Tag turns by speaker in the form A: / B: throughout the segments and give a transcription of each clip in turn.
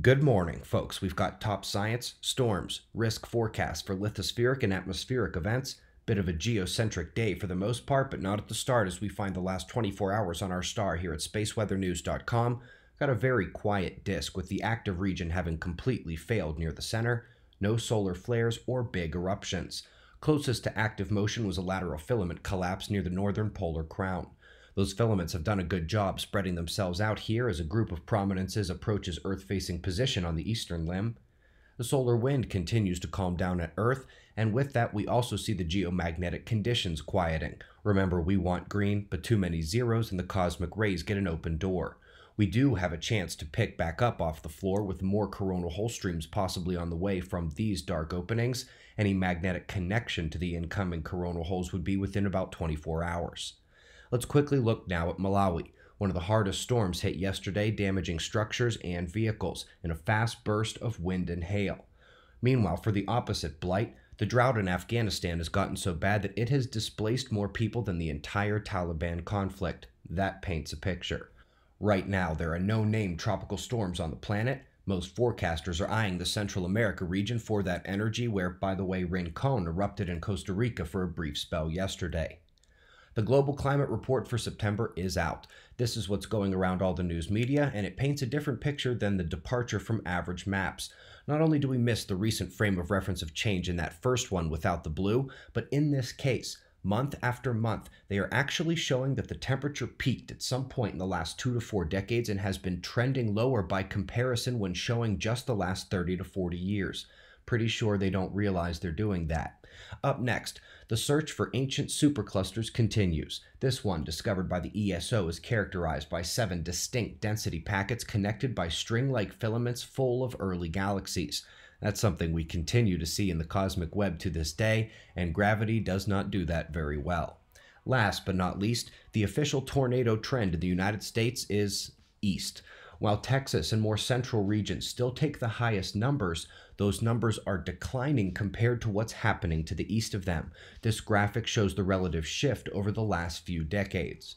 A: Good morning, folks. We've got top science, storms, risk forecast for lithospheric and atmospheric events. Bit of a geocentric day for the most part, but not at the start as we find the last 24 hours on our star here at spaceweathernews.com. Got a very quiet disk with the active region having completely failed near the center. No solar flares or big eruptions. Closest to active motion was a lateral filament collapse near the northern polar crown. Those filaments have done a good job spreading themselves out here as a group of prominences approaches Earth facing position on the eastern limb. The solar wind continues to calm down at Earth, and with that, we also see the geomagnetic conditions quieting. Remember, we want green, but too many zeros, and the cosmic rays get an open door. We do have a chance to pick back up off the floor with more coronal hole streams possibly on the way from these dark openings. Any magnetic connection to the incoming coronal holes would be within about 24 hours. Let's quickly look now at Malawi. One of the hardest storms hit yesterday, damaging structures and vehicles in a fast burst of wind and hail. Meanwhile, for the opposite blight, the drought in Afghanistan has gotten so bad that it has displaced more people than the entire Taliban conflict. That paints a picture. Right now, there are no named tropical storms on the planet. Most forecasters are eyeing the Central America region for that energy, where, by the way, Rincon erupted in Costa Rica for a brief spell yesterday. The Global Climate Report for September is out. This is what's going around all the news media, and it paints a different picture than the departure from average maps. Not only do we miss the recent frame of reference of change in that first one without the blue, but in this case, month after month, they are actually showing that the temperature peaked at some point in the last two to four decades and has been trending lower by comparison when showing just the last 30 to 40 years. Pretty sure they don't realize they're doing that. Up next, the search for ancient superclusters continues. This one, discovered by the ESO, is characterized by seven distinct density packets connected by string like filaments full of early galaxies. That's something we continue to see in the cosmic web to this day, and gravity does not do that very well. Last but not least, the official tornado trend in the United States is east. While Texas and more central regions still take the highest numbers, those numbers are declining compared to what's happening to the east of them. This graphic shows the relative shift over the last few decades.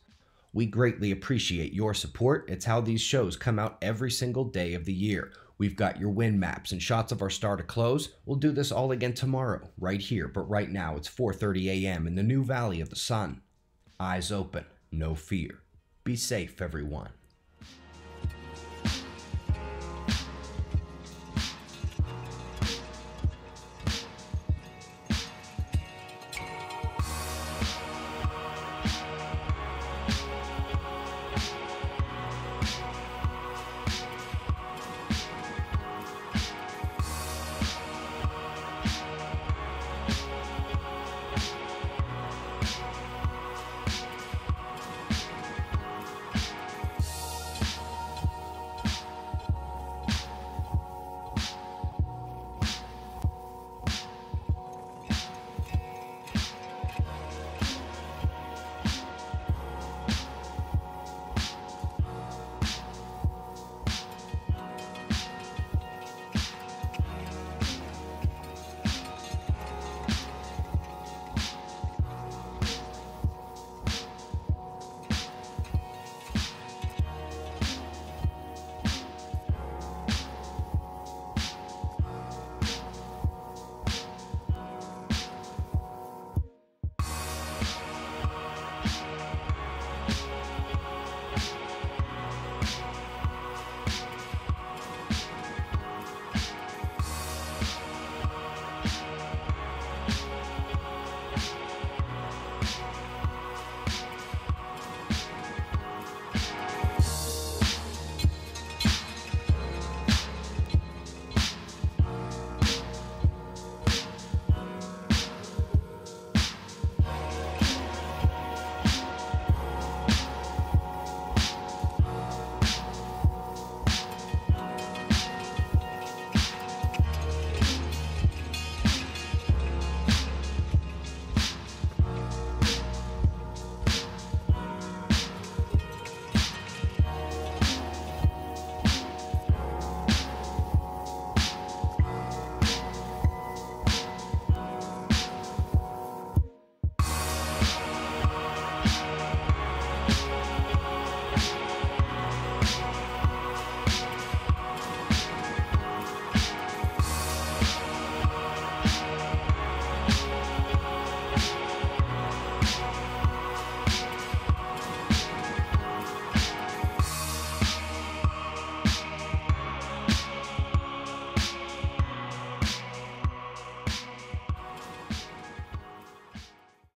A: We greatly appreciate your support. It's how these shows come out every single day of the year. We've got your wind maps and shots of our star to close. We'll do this all again tomorrow, right here, but right now it's 4:30 a.m. in the new valley of the sun. Eyes open, no fear. Be safe, everyone.